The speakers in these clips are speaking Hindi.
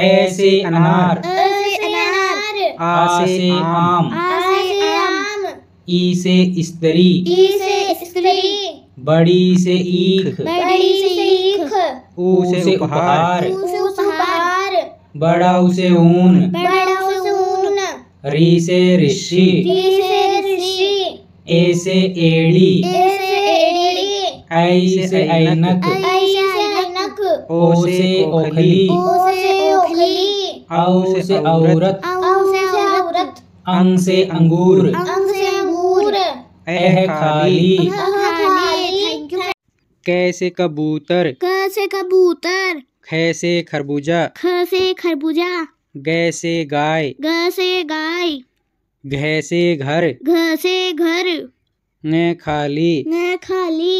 ऐसे अनार ऐसे अनार आम आम ई से स्त्री ई से स्त्री बड़ी से ईख बड़ी से ईख ऊ से उपहार ऊ से उपहार बड़ा उसे ऊन बड़ा उसे ऊन री से ऋषि री से ऋषि ए से एड़ी ए से एड़ी आई से ऐनक आई से ओ से ओखली औ से औरत औ से अंग से अंगूर अंग खाली कैसे कबूतर कैसे कबूतर खैसे खरबूजा खैसे खरबूजा गैसे गाय गैसे गाय घैसे घर घैसे घर ने खाली ने खाली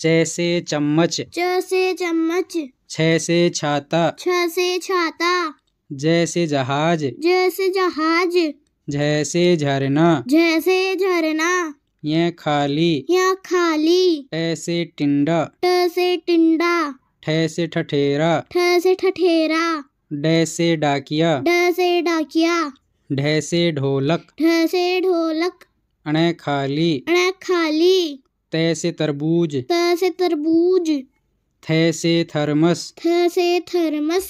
जैसे चम्मच जैसे चम्मच छह से छाता छह से छाता जैसे जहाज जैसे जहाज जैसे झरना जैसे झरना यह खाली यह खाली ऐसे टिंडा ऐसे टिंडा ठैसे ठठेरा ठैसे ठठेरा डैसे डाकिया डैसे डाकिया ढैसे ढोलक ढैसे ढोलक अणे खाली अणे खाली तैसे तरबूज तैसे तरबूज थैसे थर्मस थैसे थर्मस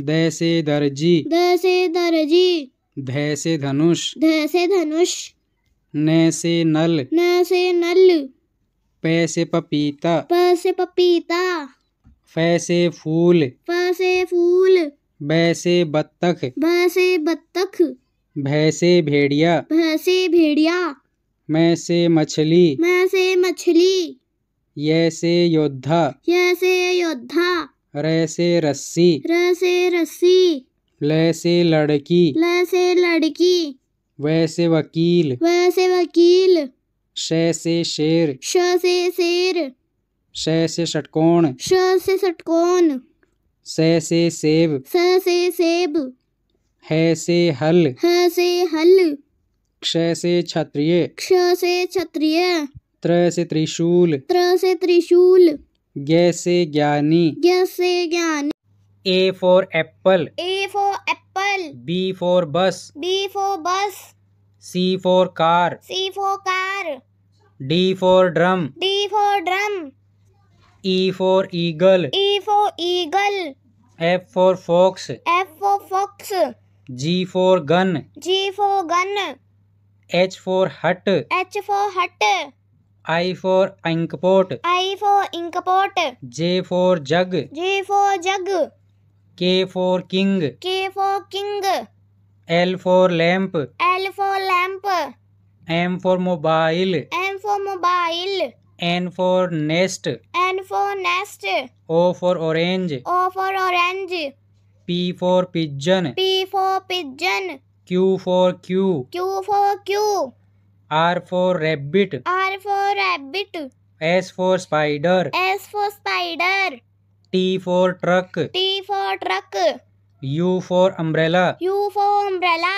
दैसे दर्जी दैसे दर्जी धैसे धनुष धैसे धनुष न से नल न से नल पैसे पपीता पैसे पपीता फैसे फूल फैसे फूल बैसे बत्तख बैसे बत्तख भैसे भेड़िया भैसे भेड़िया मैं से मछली मैं से मछली ये से योद्धा ये से योद्धा रे से रस्सी रे से रस्सी ले से लड़की ले से लड़की वैसे वकील वैसे वकील शे से शेर श से शेर श से षटकोण श से षटकोण से से सेब स से सेब है से हल है से हल क्षय से क्षत्रिय क्ष से क्षत्रिय त्र से त्रिशूल त्र से त्रिशूल ज्ञ से ज्ञानी ज्ञ से ज्ञानी A for apple A for apple B for bus B for bus C for car C for car D for drum D for drum E for eagle. E for eagle. F for fox. F for fox. G for gun. G for gun. H for hut. H for hut. I for inkpot. I for inkpot. J for jug. J for jug. K for king. K for king. L for lamp. L for lamp. M for mobile. M for mobile. N for nest. N for nest. O for orange. O for orange. P for pigeon. P for pigeon. Q for Q. Q for Q. R for rabbit. R for rabbit. S for spider. S for spider. T for truck. T for truck. U for umbrella. U for umbrella.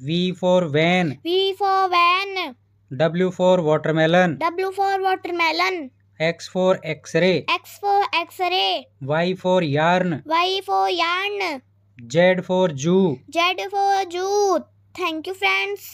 V for van. V for van. W for watermelon. W for watermelon. X for x-ray. X for x-ray. Y for yarn. Y for yarn. Z for Zoo. Z for Zoo. Thank you, friends.